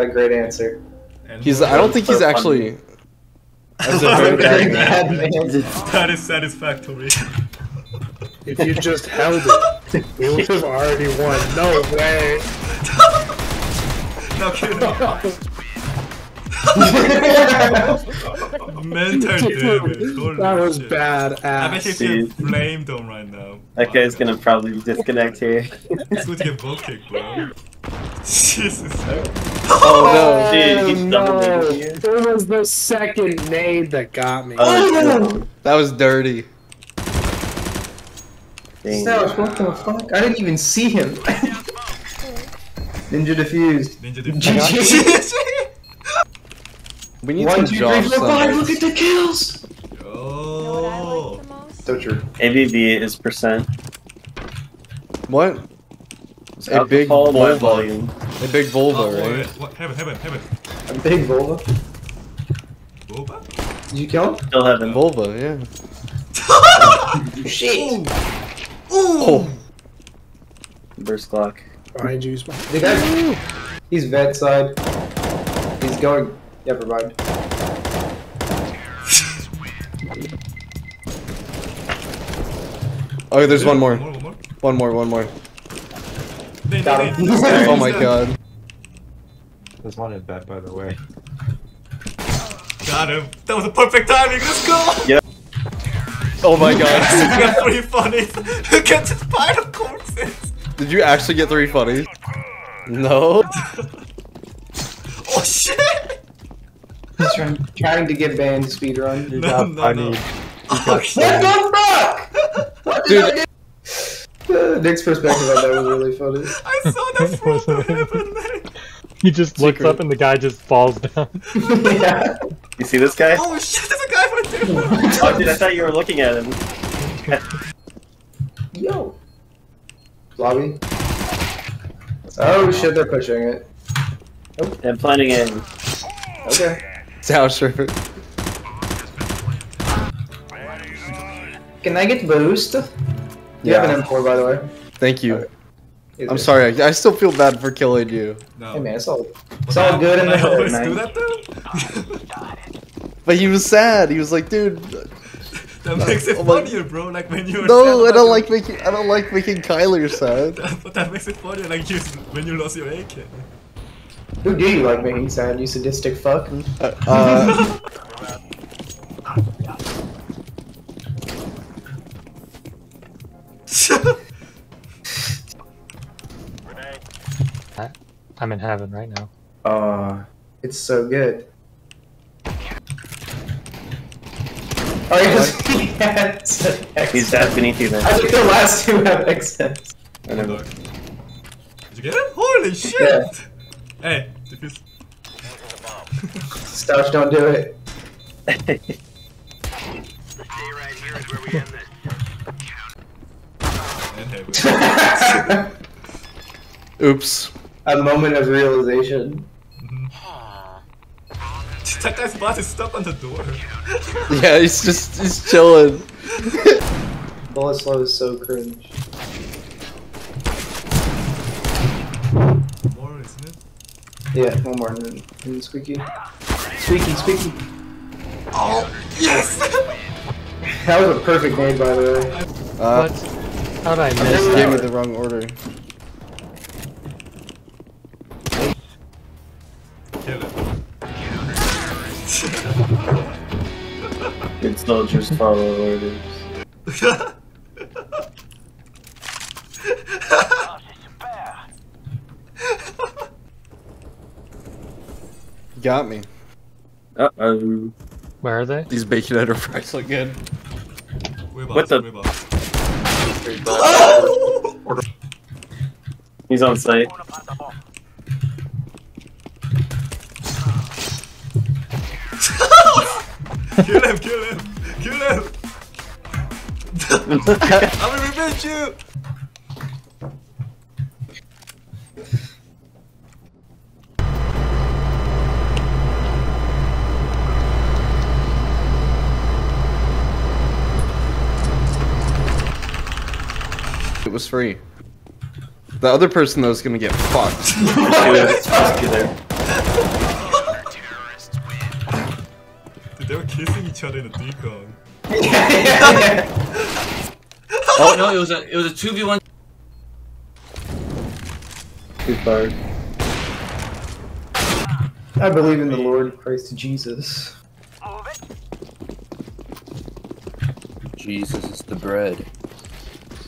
a great answer. And He's. I don't think he's So actually. That's a Very very bad man. bad man. That is satisfactory. If you just held it, we would have already won. No way. no kidding. Mental damage. Holy That was shit. bad I bet ass. he's getting flamed on right now. That guy's gonna probably disconnect here. It's good to get both kicked, bro. Jesus. Oh no, oh, Dude, he's no. dominating you. It was the second nade that got me. Oh, no! That was dirty. dang. Stoush, what the fuck? I didn't even see him. Ninja defused. Ninja GG. We need One, some two, three, Josh four, five. Summers. Look at the kills. Oh. So true. ABV is percent. What? It's A big alcohol Volvo. volume. A big Volvo, Oh, right? wait, what? Heaven, heaven, heaven. A big Volvo. Boba? Did you kill him? Still haven't. Volvo, yeah. Shit. Oh, Burst clock. Behind you. The guy. He's vet side. He's going. Never mind. oh, there's one more. One more, one more. One more, one more. Nay, Got him. Oh my god. There's one in bed, by the way. Got him. That was a perfect timing. Let's go. Yeah. Oh my we god. got three funnies. Look at the spider corpses. Did you actually get three funnies? No. Oh shit. He's trying, trying to get banned speedrun. You No, got no, funny. no. You What the fuck? What Dude. I do? Uh, Nick's perspective on that was really funny. I saw that from heaven, man. He just looks Secret. up and the guy just falls down. yeah. You see this guy? Oh shit, there's a guy right there. Oh, dude, I thought you were looking at him. Yo. Lobby. Oh shit, they're pushing it. I'm planning in. Okay. South River. Can I get boost? You Yeah. have an M4 by the way. Thank you. Okay. Is I'm it? sorry, I, I still feel bad for killing you. No. Hey man, it's all, it's all good in the I hood, always do that though? But he was sad. He was like, dude, that makes it Oh my- funnier, bro. Like when you're no, sad I don't like making I don't like making Kyler sad. But that makes it funnier, like you when you lost your AK. Who do you like making sad, you sadistic fuck? Uh, I'm in heaven right now. Uh, it's so good. Oh, yes, he has an He's dead beneath you then. I then. think the last two have accents. I don't know. Did you get it? Holy shit! Yeah. Hey, defuse. Stoush, don't do it. And heaven. oops. A moment of realization. Mm-hmm. that guy's boss is stuck on the door. Yeah, he's just he's chilling. Bullet slow is so cringe. More, isn't it? Yeah, one more and then, squeaky. Squeaky, squeaky. Oh, yes! That was a perfect name, by the way. Uh, What? How'd I you miss just Yeah. gave me the wrong order. Kill it. Good soldiers follow orders. got me. Uh oh. Where are they? These bacon enterprise look good. Way What boss, the- way boss. He's on site. Kill him, kill him, kill him! I will revenge you! was free. The other person though is gonna get fucked. They were kissing each other in the decon. oh no, it was a it was a two v one. He's fired. I believe in the Lord Christ Jesus. Jesus is the bread.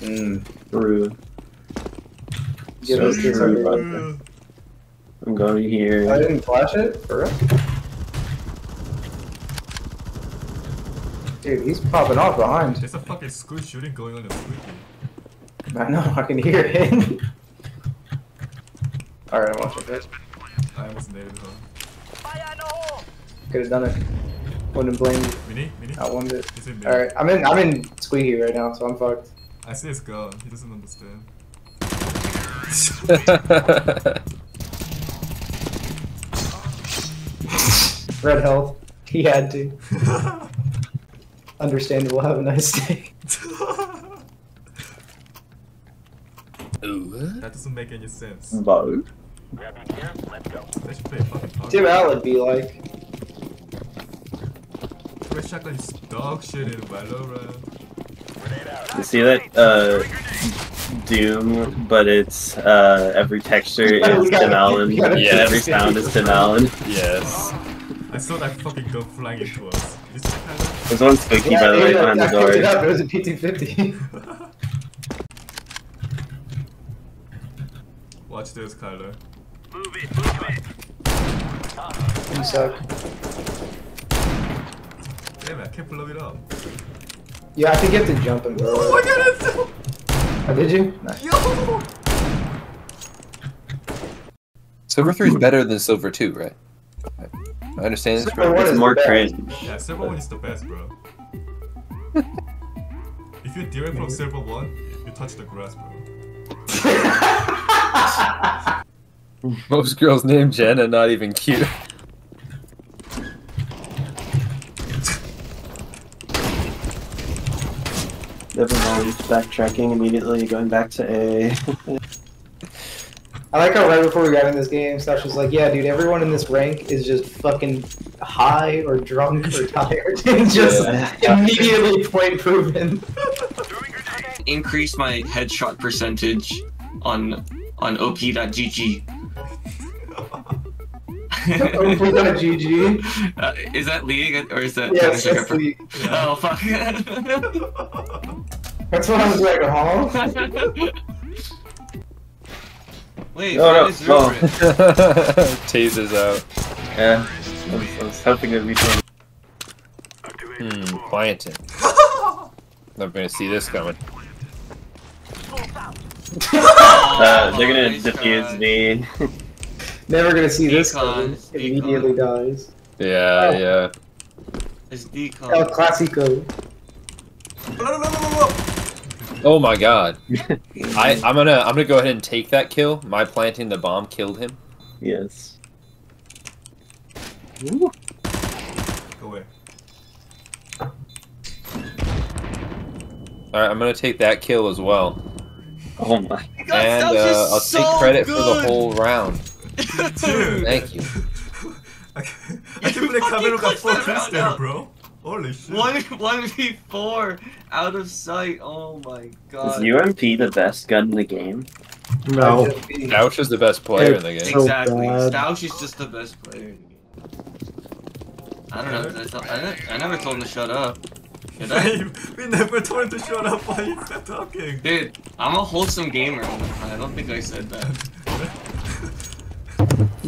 Mm. True. Get So those true, brother. I'm going here. I didn't flash it? For real? Dude, he's popping off behind. There's a fucking school shooting going on in Squeaky. I know, I can hear it. Alright, I'm watching this. I almost nailed it, huh? Could have done it. Wouldn't blame you. Mini? Mini? I won it. Is it? Alright, I'm in I'm in squeaky right now, so I'm fucked. I see his gun. He doesn't understand. Red health. He had to. Understandable, have a nice day. Uh. that doesn't make any sense. Vote. They should play fucking Pokemon. Tim Allen be like. Red Shotgun is dog shit in Valorant. You see that? Uh, Doom, but it's uh every texture is We gotta- Denalen. we gotta- Yeah, every sound is Denalen. Yes. I saw that fucking gun flying into us. Is it kind of... There's one spooky Yeah, by the way dude, I- behind the I picked it door. up, it was a PT-50. Watch this, Kyler. you suck. Damn it, I can't blow it up. Yeah, I think you have to jump and bro. Oh my god, it's so... Oh, did you? Nice. Yo! Silver 3 is better than Silver 2, right? I understand this Silver one It's is more the best. cringe. Yeah, Silver 1 is the best, bro. if you're direct from Silver 1, you touch the grass, bro. Most girls named Jen and not even cute. Never mind. Backtracking immediately, going back to A. I like how right before we got in this game, Stash was like, "Yeah, dude, everyone in this rank is just fucking high or drunk or tired, and just immediately point proven." Increase my headshot percentage on on op.gg. OP.GG. uh, is that league or is that? Yes, Counter that's Strike? the, Oh fuck. that's what I was like, huh? Wait, No, no, what is no. Rupert? Tasers out. yeah. I was, I was hoping it'd be fun. Hmm, planting. Never gonna see this coming. Uh, they're gonna nice defuse try. me. Never gonna see this Decon, coming. decon. Immediately dies. Yeah, yeah. It's El decon. Clasico. Oh my god. I, I'm gonna I'm gonna go ahead and take that kill. My planting the bomb killed him. yes. Go away. Alright, I'm gonna take that kill as well. Oh my. And uh, I'll take credit for the whole round. Dude! Thank you. I can't, I You can't believe fucking Camilo got clutched four that kills round there, out. bro. Holy shit. One one v four out of sight. Oh my god. Is. UMP the best gun in the game? No. Couch is the best player in the game. So Exactly. bad. Stoush is just the best player. in the game. I don't know. I, thought- I, I never told him to shut up. Did I? We never told him to shut up while you kept talking. Dude, I'm a wholesome gamer. I don't think I said that.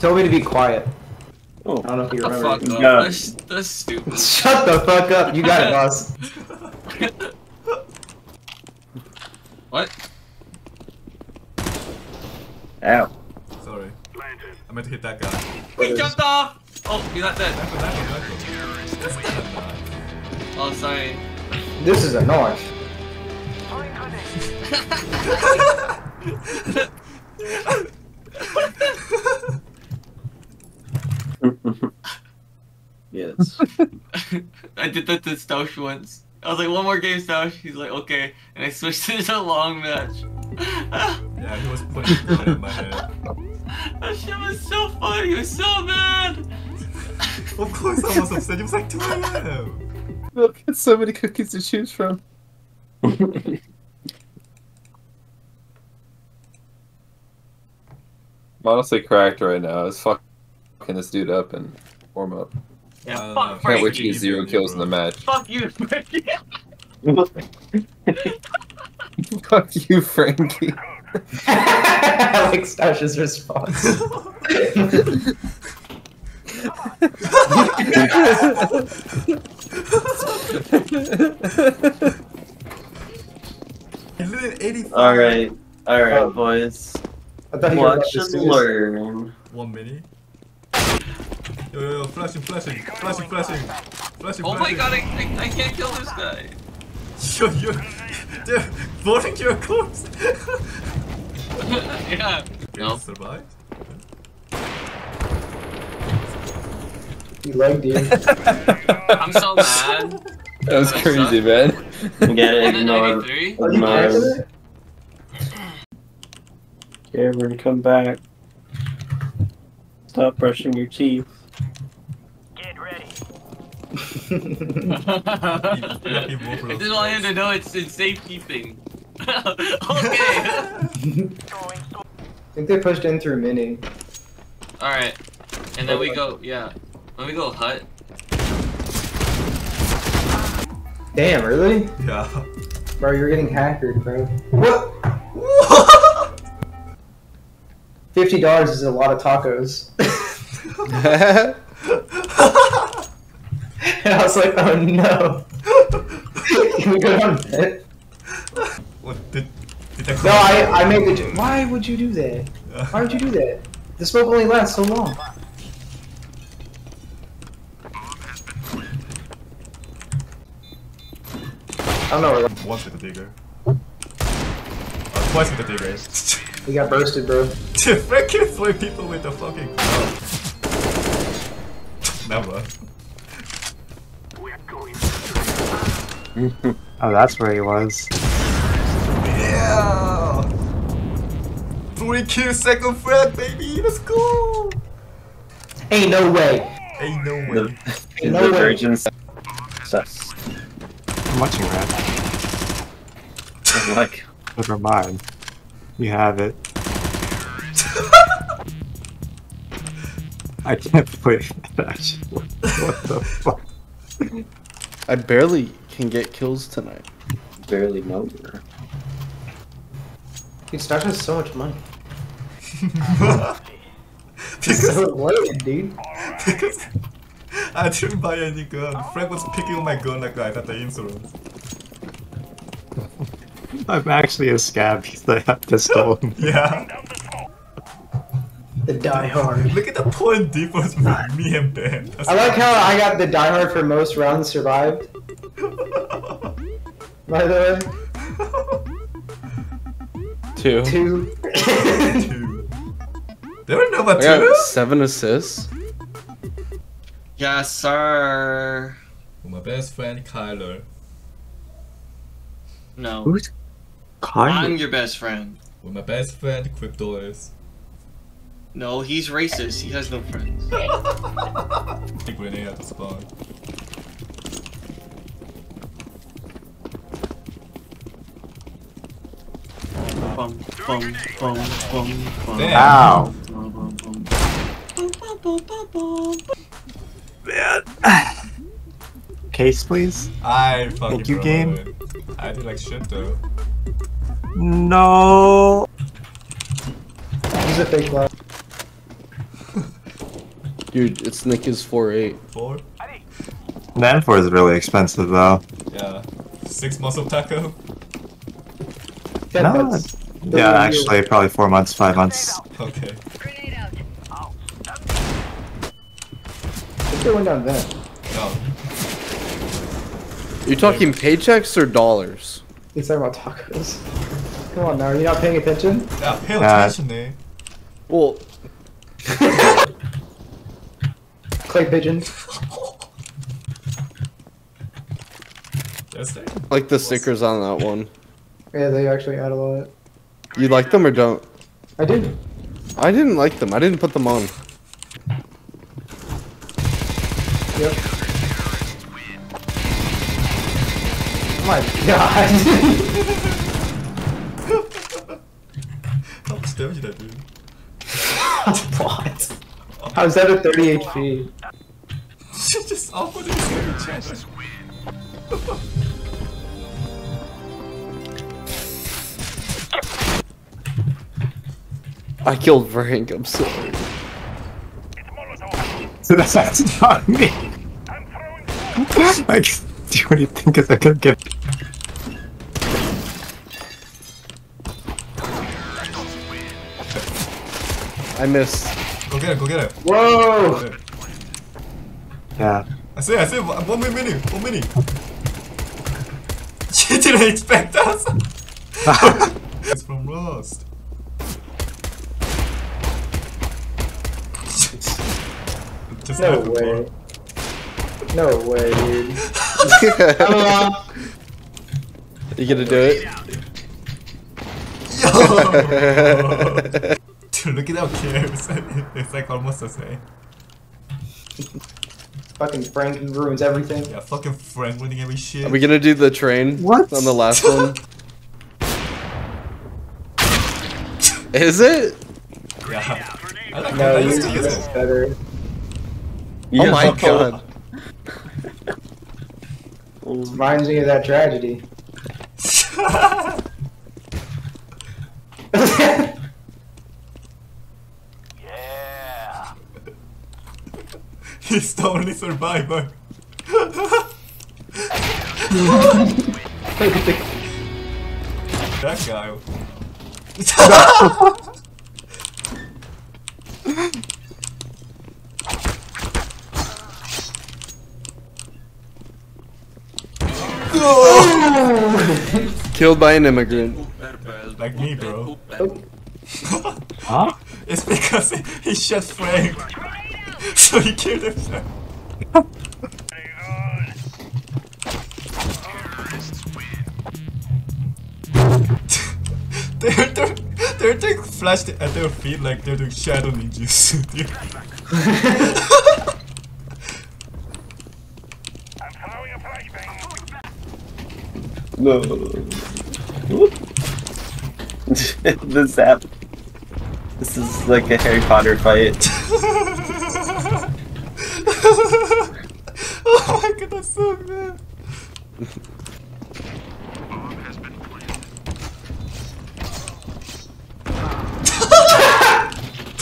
You told me to be quiet. Oh. I don't know if you The remember. fuck up. No. That's, that's stupid. Shut the fuck up. You got it, boss. what? Ow. Sorry. I meant to hit that guy. He jumped off! Oh, you're not dead. Back up, back up. That's kind of. Oh, sorry. This is a knife. yes. I did that to Stoush once. I was like, one more game, Stoush. He's like, okay. And I switched it to a long match. Yeah, he was putting a gun in my head. that shit was so funny. He was so mad. Of course I was upset. It was like 2 a.m. Look, it's so many cookies to choose from. I'm honestly cracked right now. It's fucking this dude up and warm up. Yeah, Uh, fuck Can't wait to Frankie. get zero kills in the match. Fuck you, Frankie. Fuck you, Frankie. I like Stash's response. He lit 85. Alright, alright, Oh. boys. I thought you were about Watch and learn. One minute. Yo, yo, yo, flashing, flashing, flashing, flashing, flashing, Oh my god, I, I, I can't kill this guy. Yo, yo, they're voting your corpse. yeah. Can No. you survive? You legged you. I'm so mad. That was crazy, man. Get it, One in ignore. 93? Are you back with it? Cameron, come back. Stop brushing your teeth. I just want him to know it's in safekeeping. okay. I think they pushed in through mini. Alright. And then we go, yeah. Let me go hut. Damn, really? Yeah. Bro, you're getting hackered, bro. What? Fifty dollars is a lot of tacos. and I was like, oh no. Can we go down a bit? What did, did that No, I, I made the. Why would you do that? Why would you do that? The smoke only lasts so long. I don't know. where- Once with the digger. Uh, twice with the digger. We got bursted, bro. Dude, throw people with the fucking. Never. Oh, that's where he was. Yeah! Three kills, second frag, baby! Let's go! Ain't no way. Ain't no way. The, Ain't the no way. virgin sus. I'm watching Red. Like, Never mind. You have it. I can't believe that actually. What the fuck? I barely can get kills tonight. barely know her. Dude, Stash has so much money. Because, so loaded, dude. because I didn't buy any gun. Frank was picking on my gun like I got the insurance. I'm actually a scab because I have pistol. Yeah. The Die Hard. Look at the point difference between me and Ben. That's I like how I got the Die Hard for most rounds survived. By the Two. way, two. two. There were number I got two? seven assists. Yes, sir. My best friend Kyler. No. Who's I'm your best friend. With my best friend Crypto is. No, he's racist. He has no friends. Big grenade at the spawn. Bum, bum, bum, bum, bum. Ow. Bum. Case, please. I fucking Thank you, game. it. I did like shit though. No. He's a fake love. Dude, it's Nick is 4-8. Four? The M4 is really expensive though. Yeah. Six months of taco? Ten No, bucks. Yeah, actually, probably four months, five months. Okay. I think they went down there. No. You talking paychecks or dollars? He's talking about tacos. Come on now, are you not paying attention? Yeah, pay attention, eh? Well, Clay pigeons. Yes, they. like the stickers on that one. Yeah, they actually add a lot. You like them or don't? I did. I didn't like them. I didn't put them on. Yep. Oh my god. How much damage did I do? what? How's that at 30 HP? Just awkwardly in chat. I killed Frank. I'm sorry. That's, that's not me. Like, do what do you think is I could get? I missed. Go get it, go get it. Whoa! Yeah. I see, I see, one one minute, one minute. She didn't expect us. it's from Rust. Just No had to way. borrow. No way, dude. Uh, you gonna do it? Yo! Dude, look at how cares. It's like almost the same. fucking Frank ruins everything. Yeah, fucking Frank winning every shit. Are we gonna do the train? What? On the last one? Is it? Yeah. I like No, that. I you used to think use it's it. better. Oh my god. Reminds me of that tragedy. He's the only survivor. that guy. Killed by an immigrant. like me, bro. Huh? It's because he, he shot Frank. so he killed himself. they're, they're, they're doing flash at their feet like they're doing shadow ninjas. dude. No. the zap. This is like a Harry Potter fight. oh my god, that's so good.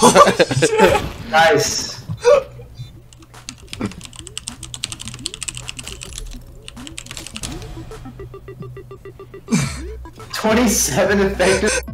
Nice. Twenty-seven effective.